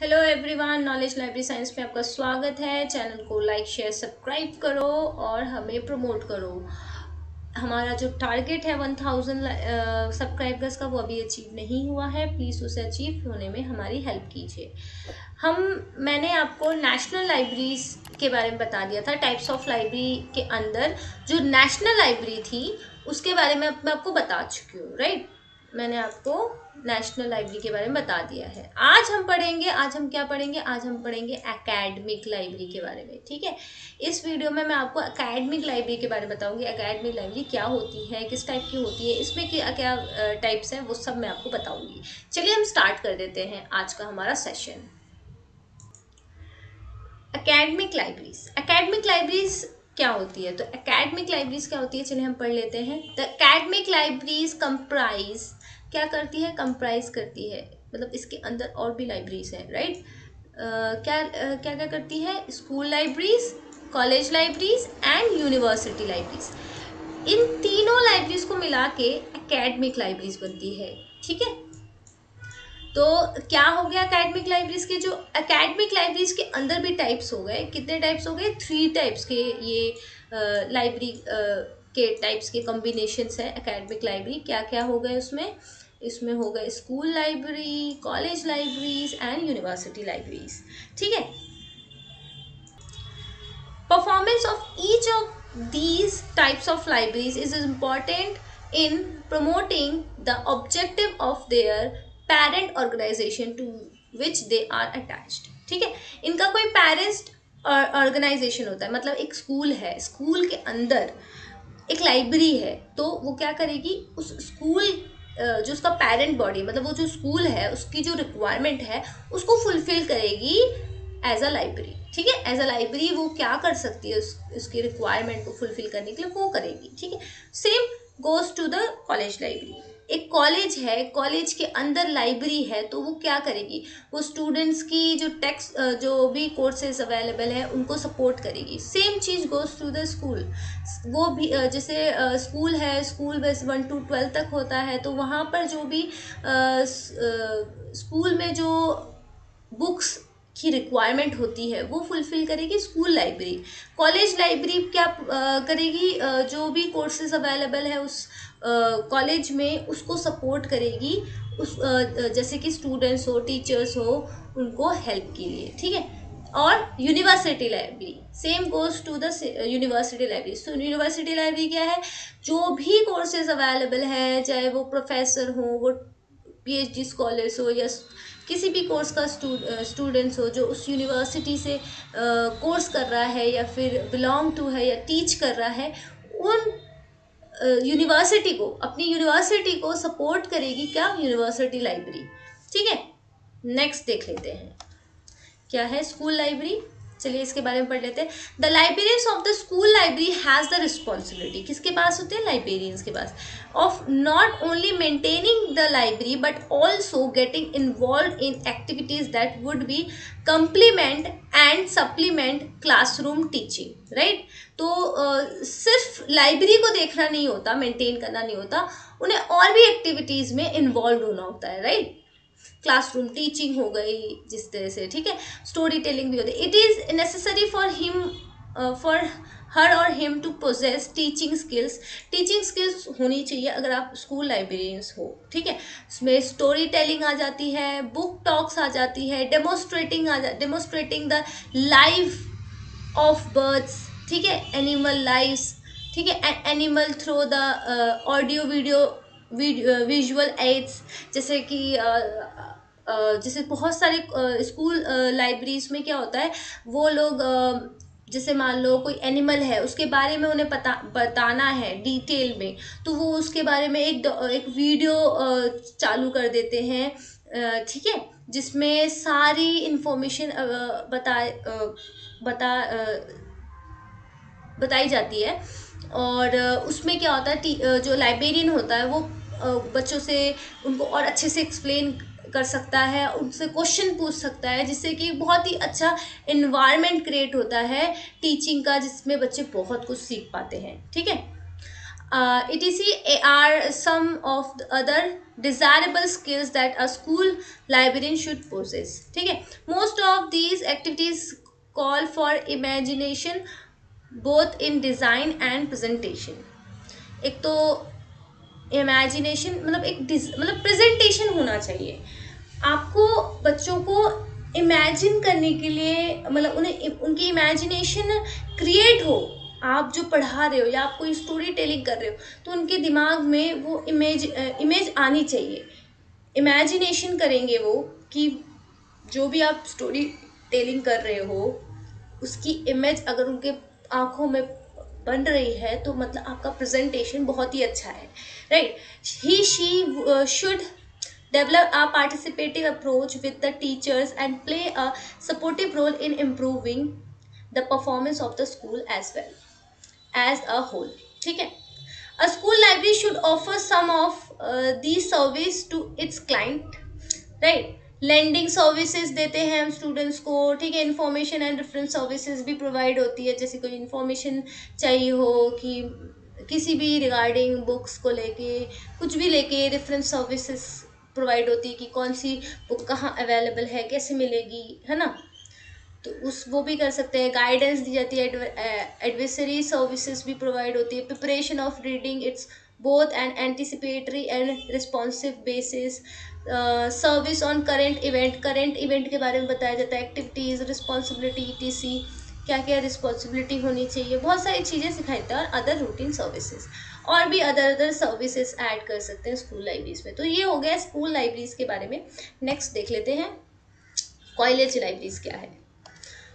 Hello everyone knowledge library science में आपका स्वागत है। चैनल को लाइक शेयर सब्सक्राइब करो और हमें प्रमोट करो। हमारा जो टारगेट है वन थाउज़ेंड सब्सक्राइबर्स का वो अभी अचीव नहीं हुआ है। प्लीज़ उसे अचीव होने में हमारी हेल्प कीजिए। हम, मैंने आपको नेशनल लाइब्रेरीज के बारे में बता दिया था टाइप्स ऑफ़ लाइब्रेरी के अंदर। जो नेशनल लाइब्रेरी थी, उसके बारे में मैं आपको बता चुकी हूँ राइट मैंने आपको नेशनल लाइब्रेरी के बारे में बता दिया है। आज हम पढ़ेंगे, आज हम क्या पढ़ेंगे? आज हम पढ़ेंगे एकेडमिक लाइब्रेरी के बारे में, ठीक है? इस वीडियो में मैं आपको एकेडमिक लाइब्रेरी के बारे में बताऊँगी। एकेडमिक लाइब्रेरी क्या होती है, किस टाइप की होती है, इसमें क्या क्या टाइप्स हैं, वो सब मैं आपको बताऊँगी। चलिए हम स्टार्ट कर देते हैं आज का हमारा session academic libraries academic libraries क्या होती है? तो अकेडमिक लाइब्रेरीज क्या होती है? चलिए हम पढ़ लेते हैं। द अकेडमिक लाइब्रेरीज कंप्राइज क्या करती है? कंप्राइज करती है। मतलब इसके अंदर और भी लाइब्रेरीज हैं राइट uh, क्या आ, क्या क्या करती है? School libraries college libraries and university libraries इन तीनों लाइब्रेरीज को मिला के अकेडमिक लाइब्रेरीज बनती है ठीक है? तो क्या हो गया अकेडमिक लाइब्रेरीज के? जो अकेडमिक लाइब्रेरीज के अंदर भी टाइप्स हो गए। कितने टाइप्स हो गए? थ्री टाइप्स के ये लाइब्रेरी के टाइप्स के कॉम्बिनेशंस हैं एकेडमिक लाइब्रेरी क्या क्या हो गए उसमें? इसमें हो गए school library, college libraries and university libraries ठीक है? Performance of each of these types of libraries is important in promoting the objective of their parent organisation to which they are attached ठीक है? इनका कोई पेरेंट्स ऑर्गेनाइजेशन होता है मतलब एक स्कूल है स्कूल के अंदर एक लाइब्रेरी है तो वो क्या करेगी? उस स्कूल जो उसका पेरेंट बॉडी मतलब वो जो स्कूल है, उसकी जो रिक्वायरमेंट है, उसको फुलफिल करेगी एज अ लाइब्रेरी ठीक है? एज अ लाइब्रेरी वो क्या कर सकती है उस, उसकी रिक्वायरमेंट को फुलफिल करने के लिए? वो करेगी. ठीक है? Same goes to the college library एक कॉलेज है कॉलेज के अंदर लाइब्रेरी है तो वो क्या करेगी? वो स्टूडेंट्स की जो टेक्स्ट जो भी कोर्सेज अवेलेबल है, उनको सपोर्ट करेगी। सेम चीज़ गोज टू द स्कूल वो भी जैसे स्कूल है school bus one two twelfth तक होता है तो वहाँ पर जो भी स्कूल में जो बुक्स की रिक्वायरमेंट होती है, वो फुलफ़िल करेगी स्कूल लाइब्रेरी कॉलेज लाइब्रेरी क्या करेगी? जो भी कोर्सेज अवेलेबल है, उस कॉलेज में उसको सपोर्ट करेगी, उस जैसे कि स्टूडेंट्स हो टीचर्स हो, उनको हेल्प के लिए, ठीक है? और university library same goes to the university library so university library क्या है? जो भी कोर्सेज अवेलेबल है, चाहे वो प्रोफेसर हो, वो पीएचडी स्कॉलर्स हो, या किसी भी कोर्स का स्टूडेंट्स हो, जो उस यूनिवर्सिटी से कोर्स कर रहा है, या फिर बिलोंग टू है, या टीच कर रहा है, उन यूनिवर्सिटी को, अपनी यूनिवर्सिटी को सपोर्ट करेगी क्या यूनिवर्सिटी लाइब्रेरी? ठीक है नेक्स्ट देख लेते हैं। क्या है स्कूल लाइब्रेरी? चलिए इसके बारे में पढ़ लेते हैं। The librarians of the school library has the responsibility किसके पास होते हैं? लाइब्रेरियंस के पास। Of not only maintaining the library but also getting involve in activities that would be complement and supplement classroom teaching right तो uh, सिर्फ़ library को देखना नहीं होता मेंटेन करना नहीं होता। उन्हें और भी एक्टिविटीज़ में इन्वॉल्व होना होता है राइट right? क्लासरूम टीचिंग हो गई, जिस तरह से, ठीक है? स्टोरी टेलिंग भी होती है it is necessary for him for her और him to possess teaching skills teaching skills होनी चाहिए अगर आप स्कूल लाइब्रेरियंस हो, ठीक है? उसमें स्टोरी टेलिंग आ जाती है बुक टॉक्स आ जाती है डेमोस्ट्रेटिंग आ जा demonstrating the life of birds ठीक है? एनिमल लाइफ ठीक है? Animal through the audio video visual aids जैसे कि जैसे बहुत सारे स्कूल लाइब्रेरीज में क्या होता है, वो लोग जैसे मान लो कोई एनिमल है, उसके बारे में उन्हें पता, बताना है डिटेल में तो वो उसके बारे में एक एक वीडियो चालू कर देते हैं ठीक है? जिसमें सारी इन्फॉर्मेशन बता बता बताई जाती है, और उसमें क्या होता है जो लाइब्रेरियन होता है, वो बच्चों से उनको और अच्छे से एक्सप्लेन कर सकता है, उनसे क्वेश्चन पूछ सकता है, जिससे कि बहुत ही अच्छा इन्वायरमेंट क्रिएट होता है टीचिंग का, जिसमें बच्चे बहुत कुछ सीख पाते हैं। ठीक है? इट इज़ ई ए are some of the other desirable skills that a school librarian should possess ठीक है? Most of these activities call for imagination both in design and presentation एक तो इमेजिनेशन मतलब एक मतलब प्रेजेंटेशन होना चाहिए। आपको बच्चों को इमेजिन करने के लिए मतलब उन्हें, उनकी इमेजिनेशन क्रिएट हो। आप जो पढ़ा रहे हो या आप कोई स्टोरी टेलिंग कर रहे हो तो उनके दिमाग में वो इमेज इमेज आनी चाहिए। इमेजिनेशन करेंगे वो कि जो भी आप स्टोरी टेलिंग कर रहे हो, उसकी इमेज अगर उनके आँखों में बन रही है तो मतलब आपका प्रेजेंटेशन बहुत ही अच्छा है right he she should develop a participative approach with the teachers and play a supportive role in improving the performance of the school as well as a whole ठीक है? A school library should offer some of the service to its client right lending services देते हैं हम students को। ठीक है information and reference services भी provide होती है। जैसे कोई इन्फॉर्मेशन चाहिए हो कि किसी भी रिगार्डिंग बुक्स को लेके, कुछ भी लेके रेफरेंस सर्विसेज़ प्रोवाइड होती है कि कौन सी बुक कहाँ अवेलेबल है, कैसे मिलेगी, है ना? तो उस, वो भी कर सकते हैं। गाइडेंस दी जाती है एडवेसरी सर्विसेज़ भी प्रोवाइड होती है। Preparation of reading its both and anticipatory and responsive basis. Service on current event current event के बारे में बताया जाता है एक्टिविटीज़ रिस्पॉन्सिबिलिटी ई क्या क्या रिस्पॉन्सिबिलिटी होनी चाहिए? बहुत सारी चीज़ें सिखाई जाती है और अदर रूटीन सर्विसेज़ और भी अदर अदर सर्विसेज़ ऐड कर सकते हैं स्कूल लाइब्रेरीज में. तो ये हो गया स्कूल लाइब्रेरीज के बारे में. नेक्स्ट देख लेते हैं कॉलेज लाइब्रेरीज क्या है.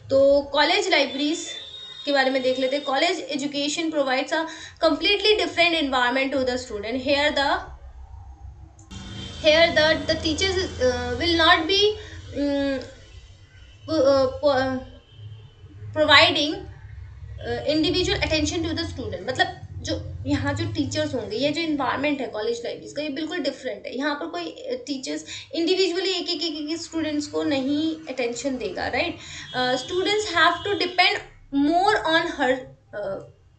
तो कॉलेज लाइब्रेरीज के बारे में देख लेते हैं. College education provides a completely different environment to the student here the here the the teachers will not be providing individual attention to the student मतलब जो यहाँ जो टीचर्स होंगे, ये जो इन्वायरमेंट है कॉलेज लाइब्रेरीज का ये बिल्कुल डिफरेंट है। यहाँ पर कोई टीचर्स इंडिविजुअली एक एक एक स्टूडेंट्स को नहीं अटेंशन देगा right students have to depend more on her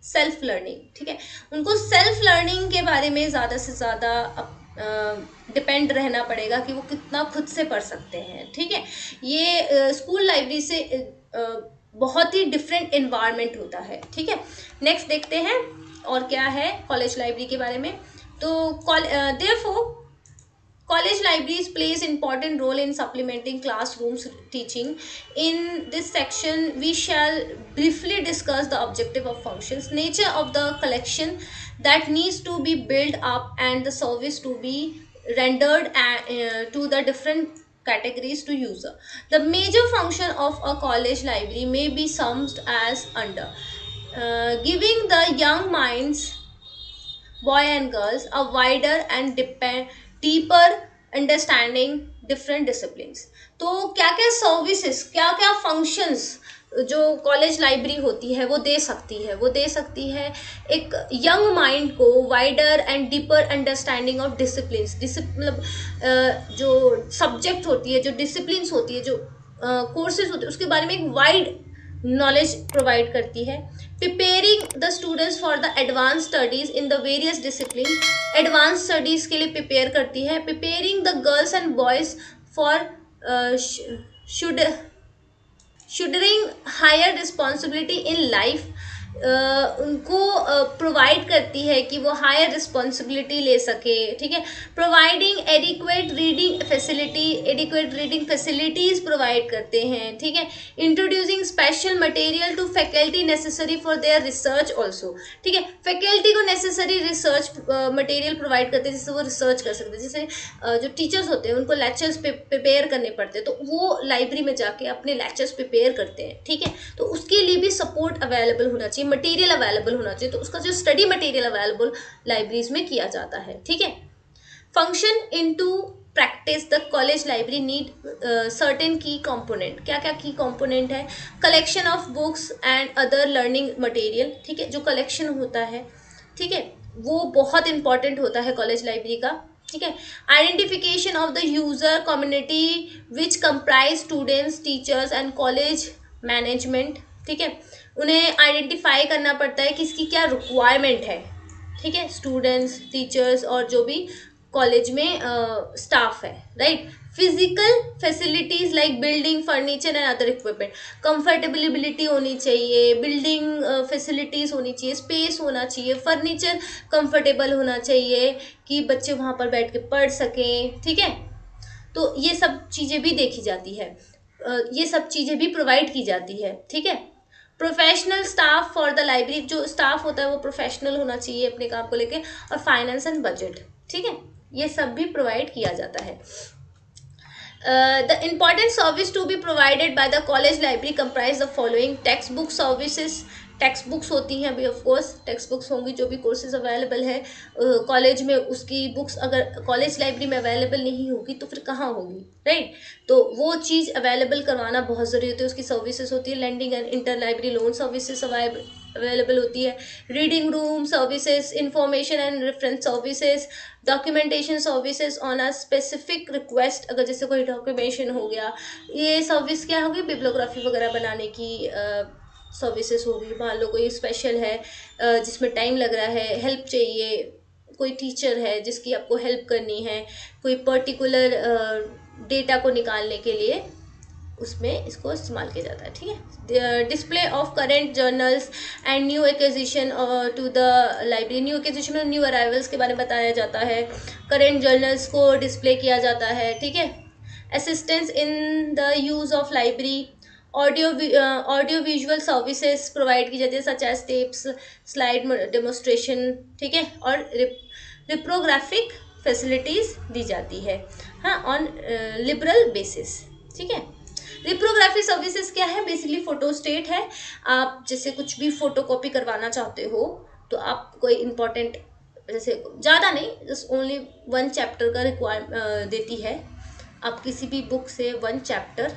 self learning ठीक है? उनको सेल्फ लर्निंग के बारे में ज़्यादा से ज़्यादा डिपेंड रहना पड़ेगा कि वो कितना खुद से पढ़ सकते हैं, ठीक है? ये स्कूल लाइब्रेरी से बहुत ही डिफरेंट इन्वायरमेंट होता है, ठीक है? नेक्स्ट देखते हैं, और क्या है कॉलेज लाइब्रेरी के बारे में? तो देफ हो college libraries plays important role in supplementing classrooms teaching in this section we shall briefly discuss the objective of function nature of the collection that needs to be built up and the service to be rendered uh, to the different categories to user. The major function of a college library may be summed as under. Uh, giving the young minds, boy and girls, a wider and depend deeper understanding different discipline तो क्या क्या services क्या क्या functions जो college library होती है, वो दे सकती है। वो दे सकती है एक यंग माइंड को wider and deeper understanding of discipline मतलब जो सब्जेक्ट होती है, जो डिसिप्लिन होती है, जो कोर्सेज होते हैं, उसके बारे में एक वाइड नॉलेज प्रोवाइड करती है। Preparing the students for the advance studies in the various discipline advance studies के लिए प्रिपेयर करती है। Preparing the girls and boys for should shouldering higher responsibility in life उनको प्रोवाइड करती है कि वो हायर रिस्पॉन्सिबिलिटी ले सके ठीक है? Providing adequate reading facility adequate reading facilities provide करते हैं ठीक है? Introducing special material to faculty necessary for their research also ठीक है? फैकल्टी को नेसेसरी रिसर्च मटेरियल प्रोवाइड करते हैं जिससे वो रिसर्च कर सकते हैं। जैसे uh, जो टीचर्स होते हैं उनको लेक्चर्स प्रिपेयर करने पड़ते हैं तो वो लाइब्रेरी में जाके अपने लेक्चर्स प्रिपेयर करते हैं ठीक है? तो उसके लिए भी सपोर्ट अवेलेबल होना चाहिए। मटेरियल अवेलेबल होना चाहिए तो उसका जो स्टडी मटेरियल अवेलेबल लाइब्रेरीज में किया जाता है, ठीक है? Function into practice the college library need certain key component क्या क्या की कॉम्पोनेंट है? Collection of books and other learning material ठीक है? जो कलेक्शन होता है, ठीक है? वो बहुत इंपॉर्टेंट होता है कॉलेज लाइब्रेरी का, ठीक है? Identification of the user community which comprise students teachers and college management ठीक है? उन्हें आइडेंटिफाई करना पड़ता है कि इसकी क्या रिक्वायरमेंट है। ठीक है? स्टूडेंट्स टीचर्स और जो भी कॉलेज में स्टाफ uh, है right physical facilities like building furniture and other equipment comfortability होनी चाहिए बिल्डिंग फैसिलिटीज़ होनी चाहिए स्पेस होना चाहिए फर्नीचर कंफर्टेबल होना चाहिए कि बच्चे वहाँ पर बैठ के पढ़ सकें ठीक है? तो ये सब चीज़ें भी देखी जाती है। ये सब चीज़ें भी प्रोवाइड की जाती है ठीक है? Professional staff for the library, जो स्टाफ होता है वो प्रोफेशनल होना चाहिए अपने काम को लेके, और फाइनेंस एंड बजट ठीक है? ये सब भी प्रोवाइड किया जाता है। The important service to be provided by the college library comprise the following text book services text books होती हैं अभी ऑफकोर्स टेक्स्ट बुक्स होंगी जो भी कोर्सेज अवेलेबल है कॉलेज uh, में उसकी बुक्स अगर कॉलेज लाइब्रेरी में अवेलेबल नहीं होगी तो फिर कहाँ होगी राइट तो वो चीज़ अवेलेबल करवाना बहुत ज़रूरी होती है उसकी सर्विसेज़ होती है lending and inter library loan services available होती है reading room services information and reference services documentation services on a specific request अगर जैसे कोई डॉक्यूमेंशन हो गया ये सर्विस क्या होगी बिब्लोग्राफी वगैरह बनाने की सर्विसेज़ होगी, मान लो कोई स्पेशल है जिसमें टाइम लग रहा है हेल्प चाहिए, कोई टीचर है जिसकी आपको हेल्प करनी है, कोई पर्टिकुलर डेटा को निकालने के लिए उसमें इसको इस्तेमाल किया जाता है, ठीक है? Display of current journals and new acquisition to the library new acquisition और न्यू अराइवल्स के बारे में बताया जाता है। करेंट जर्नल्स को डिस्प्ले किया जाता है, ठीक है? Assistance in the use of library audio audio visual services provide की जाती है such as tapes slide demonstration ठीक है? और रिप्रोग्राफिक फैसिलिटीज़ दी जाती है। हाँ ऑन लिबरल बेसिस ठीक है? रिप्रोग्राफी सर्विसेज़ क्या है? बेसिकली फ़ोटो स्टेट है। आप जैसे कुछ भी फ़ोटो कॉपी करवाना चाहते हो तो आप कोई इम्पोर्टेंट जैसे ज़्यादा नहीं जस्ट ओनली वन चैप्टर का रिक्वायर देती है। आप किसी भी बुक से वन चैप्टर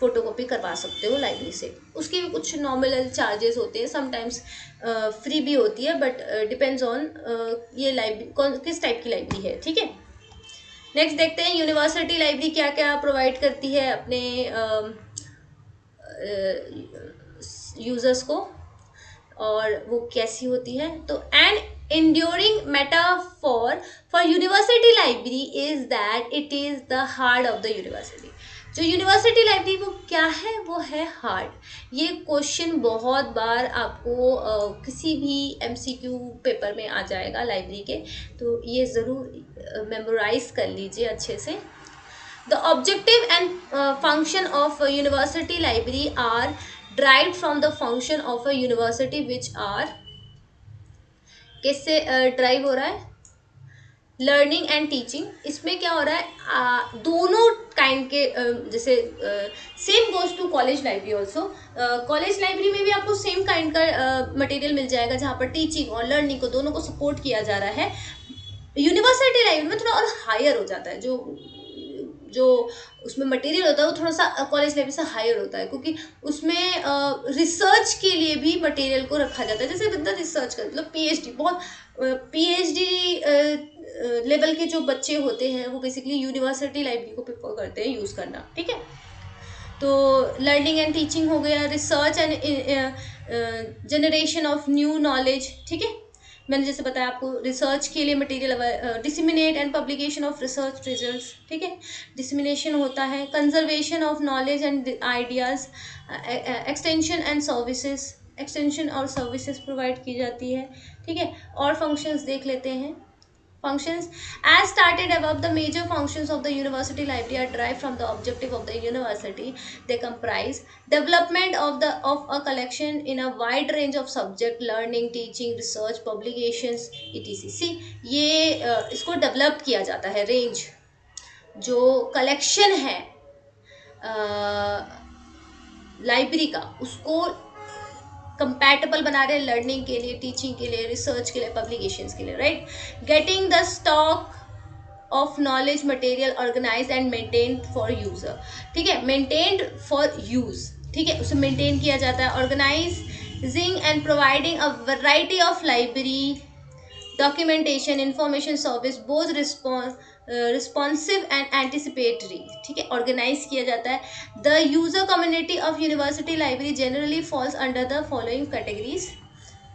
फ़ोटो कॉपी करवा सकते हो लाइब्रेरी से। उसके भी कुछ नॉमिनल चार्जेस होते हैं समटाइम्स फ्री भी होती है बट डिपेंड्स ऑन ये लाइब्रेरी कौन, किस टाइप की लाइब्रेरी है, ठीक है? नेक्स्ट देखते हैं यूनिवर्सिटी लाइब्रेरी क्या क्या प्रोवाइड करती है अपने यूज़र्स को, और वो कैसी होती है? तो an enduring metaphor for university library is that it is the heart of the university. जो यूनिवर्सिटी लाइब्रेरी वो क्या है? वो है हार्ड ये क्वेश्चन बहुत बार आपको किसी भी एमसीक्यू पेपर में आ जाएगा लाइब्रेरी के तो ये ज़रूर मेमोराइज कर लीजिए अच्छे से। The objective and function of university library are drive from the function of a university which are किससे ड्राइव हो रहा है? लर्निंग एंड टीचिंग इसमें क्या हो रहा है? आ, दोनों काइंड के जैसे same goes to college library also college library में भी आपको सेम काइंड का मटेरियल मिल जाएगा जहाँ पर टीचिंग और लर्निंग को दोनों को सपोर्ट किया जा रहा है. यूनिवर्सिटी लाइब्रेरी में थोड़ा और हायर हो जाता है जो जो उसमें मटेरियल होता है, वो थोड़ा सा कॉलेज लेवल से हायर होता है, क्योंकि उसमें रिसर्च के लिए भी मटेरियल को रखा जाता है। जैसे बंदा रिसर्च कर मतलब पीएचडी बहुत पीएचडी लेवल के जो बच्चे होते हैं, वो बेसिकली यूनिवर्सिटी लाइब्रेरी को प्रिफर करते हैं यूज़ करना, ठीक है? तो लर्निंग एंड टीचिंग हो गया research and generation of new knowledge ठीक है? मैंने जैसे बताया आपको रिसर्च के लिए material disseminate and publication of research results ठीक है? डिसमिनेशन होता है conservation of knowledge and ideas extension and services extension और सर्विसेज़ प्रोवाइड की जाती है, ठीक है? और फ़ंक्शंस देख लेते हैं। Functions as started above the major functions of the university library are derived from the objective of the university they comprise development of the of a collection in a wide range of subject learning teaching research publications etc see ये इसको develop किया जाता है range जो collection है library का उसको compatible बना रहे हैं लर्निंग के लिए टीचिंग के लिए रिसर्च के लिए पब्लिकेशन के लिए right getting the stock of knowledge material organise and maintain for user ठीक है? मेंटेन्ड फॉर यूज़ ठीक है? उसे मेंटेन किया जाता है। Organising and providing a variety of library documentation information service both response responsive and anticipatory ठीक है? ऑर्गेनाइज किया जाता है। The user community of university library generally falls under the following categories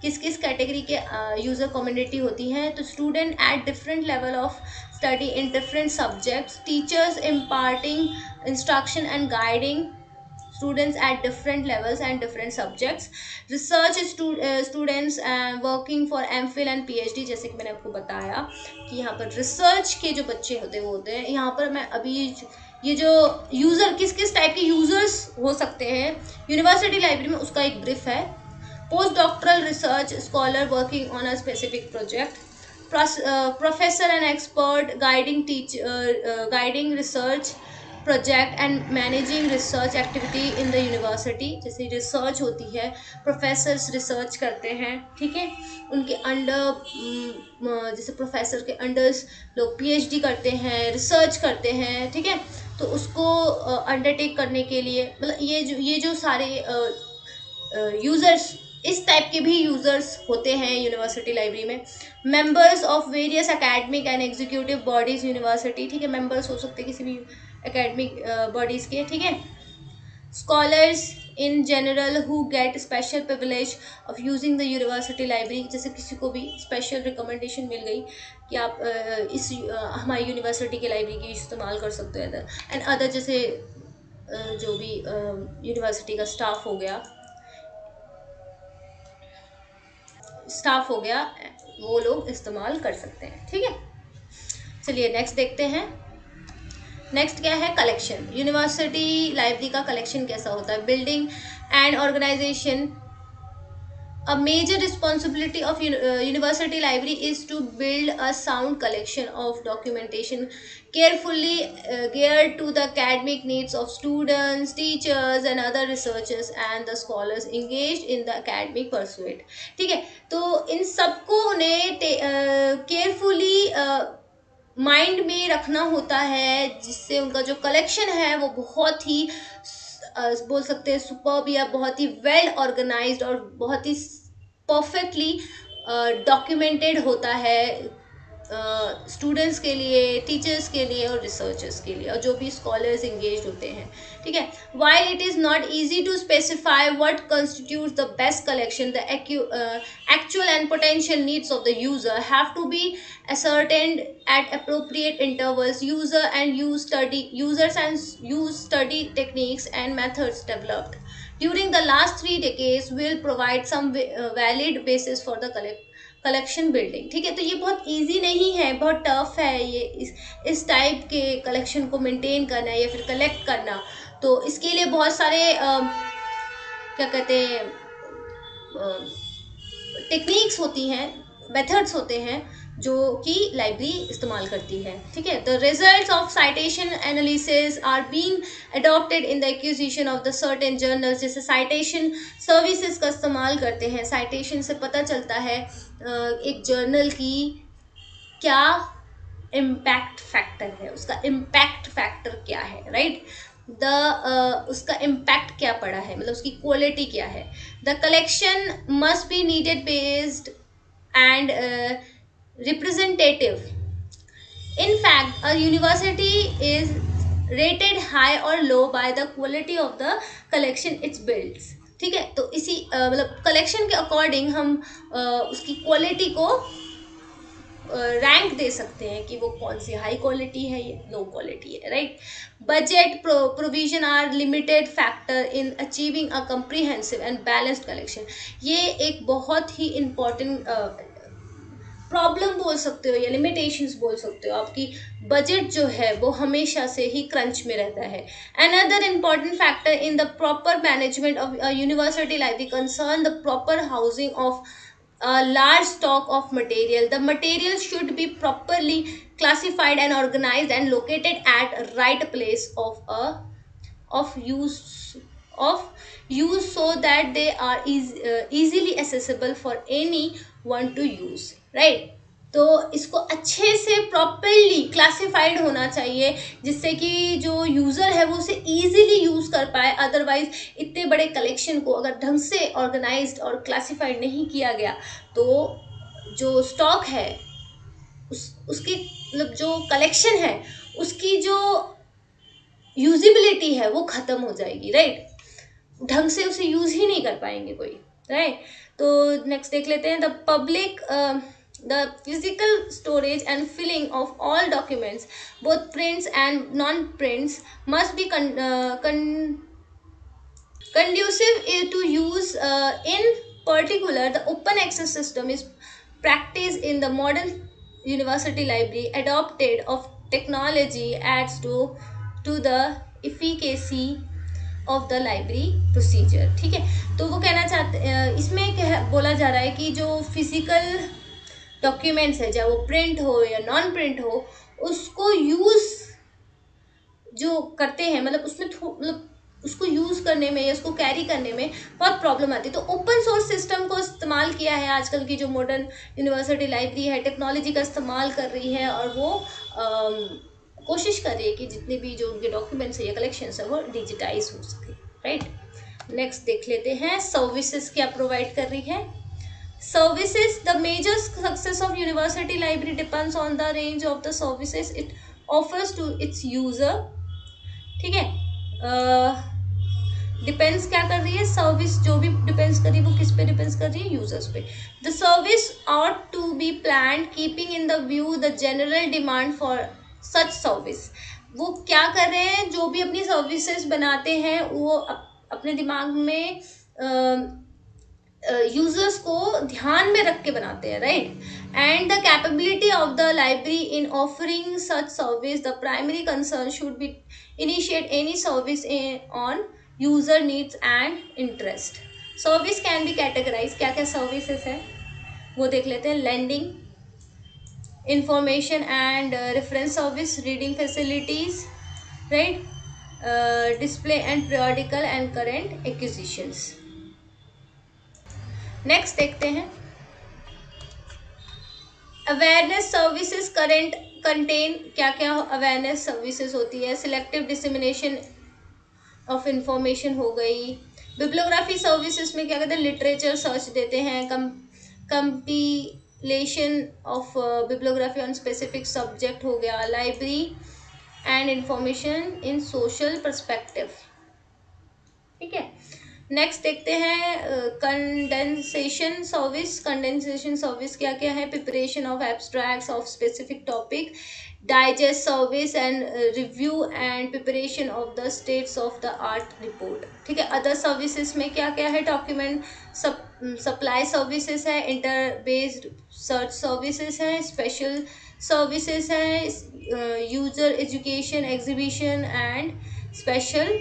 किस किस कैटेगरी के यूज़र कम्युनिटी होती हैं? तो student at different level of study in different subjects teachers imparting instruction and guiding students at different levels and different subjects. Research stu, uh, students uh, working for MPhil and PhD जैसे कि मैंने आपको बताया कि यहाँ पर research के जो बच्चे होते हैं वो होते हैं। यहाँ पर मैं अभी ये जो यूज़र किस किस टाइप के यूज़र्स हो सकते हैं यूनिवर्सिटी लाइब्रेरी में उसका एक ब्रीफ है। Post doctoral research scholar working on a specific project professor and expert guiding teach guiding research project and managing research activity in the university, जैसे रिसर्च होती है प्रोफेसर्स रिसर्च करते हैं, ठीक है? उनके अंडर जैसे प्रोफेसर के अंडर्स लोग पीएचडी करते हैं रिसर्च करते हैं, ठीक है? तो उसको अंडरटेक करने के लिए मतलब ये जो ये जो सारे यूज़र्स इस टाइप के भी यूज़र्स होते हैं यूनिवर्सिटी लाइब्रेरी में। Members of various academic and executive bodies university ठीक है? मेंबर्स हो सकते हैं किसी भी एकेडमिक बॉडीज़ uh, के ठीक है? Scholars in general who get special privilege of using the university library जैसे किसी को भी स्पेशल रिकमेंडेशन मिल गई कि आप uh, इस uh, हमारी यूनिवर्सिटी की लाइब्रेरी की इस्तेमाल कर सकते हो एंड अदर जैसे जो भी यूनिवर्सिटी का स्टाफ हो गया। स्टाफ हो गया वो लोग इस्तेमाल कर सकते हैं ठीक है? चलिए नेक्स्ट देखते हैं। नेक्स्ट क्या है? कलेक्शन यूनिवर्सिटी लाइब्रेरी का कलेक्शन कैसा होता है? Building and organisation a major responsibility of university library is to build a sound collection of documentation carefully gear to the academic needs of students teachers and other researchers and the scholars engage in the academic pursuit ठीक है? तो इन सबको उन्हें carefully uh, mind में रखना होता है, जिससे उनका जो कलेक्शन है, वो बहुत ही बोल सकते हैं सुपर या बहुत ही वेल ऑर्गेनाइज्ड और बहुत ही परफेक्टली डॉक्यूमेंटेड होता है। स्टूडेंट्स uh, के लिए टीचर्स के लिए और रिसर्चर्स के लिए और जो भी स्कॉलर्स इंगेज होते हैं ठीक है? Why it is not easy to specify what constitute the best collection actual and potential needs of the user have to be ascertained at appropriate intervals user and use study users and use study techniques and methods developed during the last three decades will provide some valid basis for the collect collection building ठीक है? तो ये बहुत easy नहीं है बहुत tough है ये इस इस टाइप के कलेक्शन को मेंटेन करना या फिर कलेक्ट करना। तो इसके लिए बहुत सारे आ, क्या कहते हैं टेक्निक्स होती हैं मेथड्स होते हैं जो कि लाइब्रेरी इस्तेमाल करती है ठीक है? The result of citation analysis are being adopted in the acquisition of the certain journals जैसे साइटेशन सर्विसेज़ का इस्तेमाल करते हैं। साइटेशन से पता चलता है एक जर्नल की क्या इम्पैक्ट फैक्टर है? उसका इम्पैक्ट फैक्टर क्या है राइट द उसका इम्पैक्ट क्या पड़ा है? मतलब उसकी क्वालिटी क्या है? The collection must be needed based and representative in fact a university is rated high और low by the quality of the collection its builds ठीक है? तो इसी मतलब कलेक्शन के अकॉर्डिंग हम आ, उसकी क्वालिटी को रैंक दे सकते हैं कि वो कौन सी हाई क्वालिटी है या लो क्वालिटी है right budget provision are limited factor in achieving a comprehensive and balanced collection ये एक बहुत ही इंपॉर्टेंट प्रॉब्लम बोल सकते हो, या लिमिटेशंस बोल सकते हो, आपकी बजट जो है, वो हमेशा से ही क्रंच में रहता है। Another important factor in the proper management of university life we concern the proper housing of large stock of material the material should be properly classified and organise and located at right place of a of use of use so that they are is easily accessible for any one to use right तो इसको अच्छे से properly classified होना चाहिए, जिससे कि जो user है वो उसे ईजिली यूज़ कर पाए। अदरवाइज़ इतने बड़े कलेक्शन को अगर ढंग से ऑर्गेनाइज्ड और क्लासिफाइड नहीं किया गया तो जो स्टॉक है, उस, उसकी मतलब जो कलेक्शन है, उसकी जो यूजिबिलिटी है, वो ख़त्म हो जाएगी राइट ढंग से उसे यूज़ ही नहीं कर पाएँगे कोई राइट तो नेक्स्ट देख लेते हैं the public the physical storage and filling of all documents both prints and non prints must be conducive to use uh, in particular the open access system is practiced in the modern university library adopted of technology adds to to the efficacy of the library procedure ठीक है तो वो कहना चाहते इसमें कह बोला जा रहा है कि जो फ़िज़िकल डॉक्यूमेंट्स है चाहे वो प्रिंट हो या नॉन प्रिंट हो उसको यूज़ जो करते हैं मतलब उसमें मतलब उसको यूज़ करने में या उसको कैरी करने में बहुत प्रॉब्लम आती है। तो ओपन सोर्स सिस्टम को इस्तेमाल किया है आजकल की जो मॉडर्न यूनिवर्सिटी लाइब्रेरी है टेक्नोलॉजी का इस्तेमाल कर रही है और वो आ, कोशिश कर रही है कि जितने भी जो उनके डॉक्यूमेंट्स है या कलेक्शन है वो डिजिटाइज हो सके राइट नेक्स्ट देख लेते हैं सर्विसेज़ क्या प्रोवाइड कर रही है। Services the major success of university library depends on the range of the services it offers to its user ठीक है? डिपेंड्स क्या कर रही है? सर्विस जो भी डिपेंड्स कर रही है वो किस पे डिपेंड्स कर रही है? यूज़र्स पे. The service out to be plan keeping in the view the general demand for such service वो क्या कर रहे हैं? जो भी अपनी सर्विसेज़ बनाते हैं वो अप, अपने दिमाग में यूज़र्स को ध्यान में रख के बनाते हैं right and the capability of the library in offering such service the primary concern should be initiate any service on user needs and interest service can be categorise क्या क्या सर्विसेज़ है? वो देख लेते हैं. Lending information and reference service reading facilities right display and periodical and current acquisitions next देखते हैं। Awareness services current contain क्या क्या अवेयरनेस सर्विसेज़ होती है? सिलेक्टिव डिसमिनेशन ऑफ़ इंफॉर्मेशन हो गई। बिब्लोग्राफी सर्विसेज़ में क्या कहते हैं? लिटरेचर सर्च देते हैं। Cum compilation of bibliography on specific subject हो गया। Library and information in social perspective ठीक है? नेक्स्ट देखते हैं कंडेंसेशन सर्विस कंडेंसेशन सर्विस क्या क्या है? Preparation of abstracts of specific topic digest service and review and and of the states of the art report ठीक है अदर सर्विसेज़ में क्या क्या है? डॉक्यूमेंट सप्लाई सर्विसेज़ है इंटर बेस्ड सर्च सर्विसेज़ हैं स्पेशल सर्विसेज़ हैं user education exhibition and special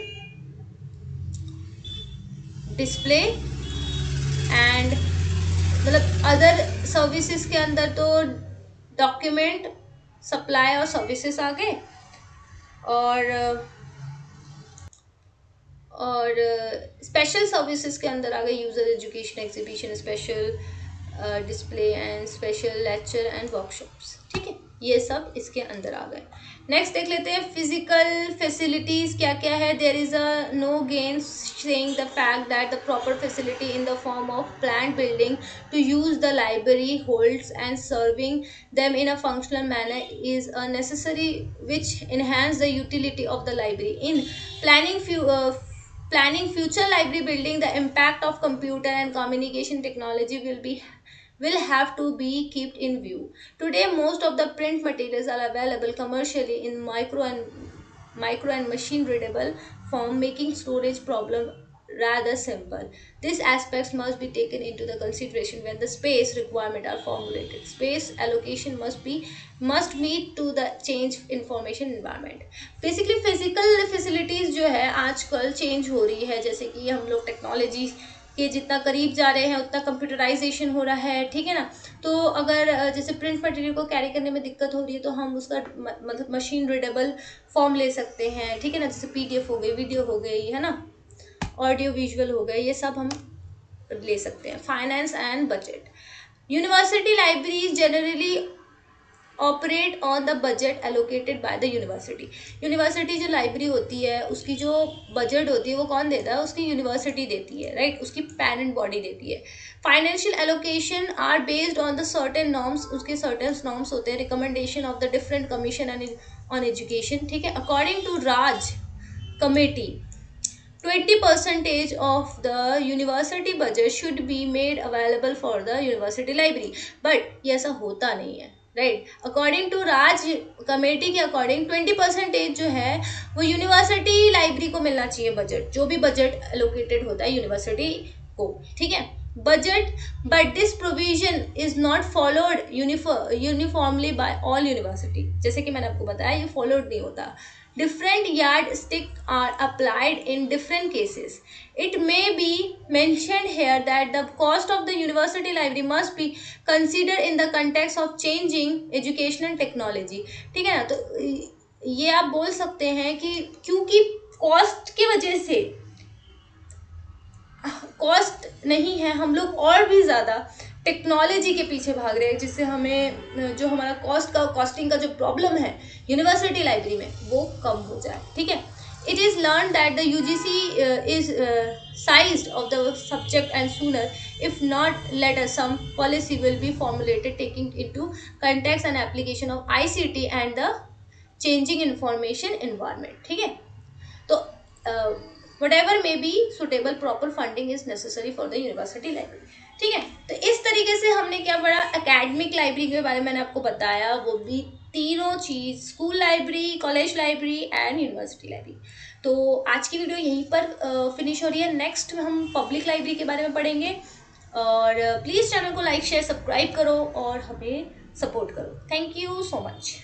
display and मतलब अदर सर्विसेज़ के अंदर तो डॉक्यूमेंट सप्लाई और सर्विसेज़ आ गए। और और स्पेशल सर्विसेज़ के अंदर आ गए user education exhibition special display and special lecture and workshops ठीक है, ये सब इसके अंदर आ गए। नेक्स्ट देख लेते हैं फ़िज़िकल फैसिलिटीज़ क्या क्या है there is a no gainsaying the fact that the proper facility in the form of plan building to use the library holds and serving them in a functional manner is a necessary which enhance the utility of the library in planning planning future library building, the impact of computer and communication technology will be will have to be kept in view. Today, most of the print materials are available commercially in micro and micro and machine readable form, making storage problem rather simple. These aspects must be taken into the consideration when the space requirement are formulated. Space allocation must be must meet to the change information environment. Basically physical facilities जो है आजकल change हो रही है जैसे कि हम लोग technology के जितना करीब जा रहे हैं, उतना कंप्यूटराइजेशन हो रहा है, ठीक है ना? तो अगर जैसे प्रिंट मटेरियल को कैरी करने में दिक्कत हो रही है तो हम उसका मतलब मशीन रीडेबल फॉर्म ले सकते हैं, ठीक है ना? जैसे पीडीएफ हो गई वीडियो हो गई, है ना? ऑडियो विजुअल हो गए, ये सब हम ले सकते हैं finance and budget university library generally operate on the budget allocated by the university university जो लाइब्रेरी होती है, उसकी जो बजट होती है, वो कौन देता है? उसकी यूनिवर्सिटी देती है राइट right? उसकी पेरेंट बॉडी देती है। Financial allocation are based on the certain norms उसके सर्टेन नॉर्म्स होते हैं recommendation of the different commission and on education ठीक है? According to Raj committee twenty percentage of the university budget should be made available for the university library but ये ऐसा होता नहीं है। Right according to Raj committee के according twenty percentage जो है, वो यूनिवर्सिटी लाइब्रेरी को मिलना चाहिए बजट जो भी बजट एलोकेटेड होता है यूनिवर्सिटी को. ठीक है? Budget but this provision is not followed uniformly by all university जैसे कि मैंने आपको बताया, ये फॉलोड नहीं होता. Different yardstick are applied in different cases it may be mentioned here that the cost of the university library must be considered in the context of changing educational technology ठीक है ना तो ये आप बोल सकते हैं कि क्योंकि कॉस्ट की वजह से कॉस्ट नहीं है हम लोग और भी ज़्यादा टेक्नोलॉजी के पीछे भाग रहे हैं जिससे हमें जो हमारा कॉस्ट का कॉस्टिंग का जो प्रॉब्लम है यूनिवर्सिटी लाइब्रेरी में वो कम हो जाए ठीक है? It is learn that the U G C is size of the subject and sooner if not late some policy will be formulated taking in to contex and application of I C T and the changing information environment ठीक है? तो uh, whatever may be suitable proper funding is necessary for the university library. ठीक है? तो इस तरीके से हमने क्या पढ़ा? एकेडमिक लाइब्रेरी के बारे में मैंने आपको बताया, वो भी तीनों चीज़ school library college library and university library तो आज की वीडियो यहीं पर फिनिश हो रही है। नेक्स्ट हम पब्लिक लाइब्रेरी के बारे में पढ़ेंगे। और प्लीज़ चैनल को लाइक शेयर सब्सक्राइब करो और हमें सपोर्ट करो। Thank you so much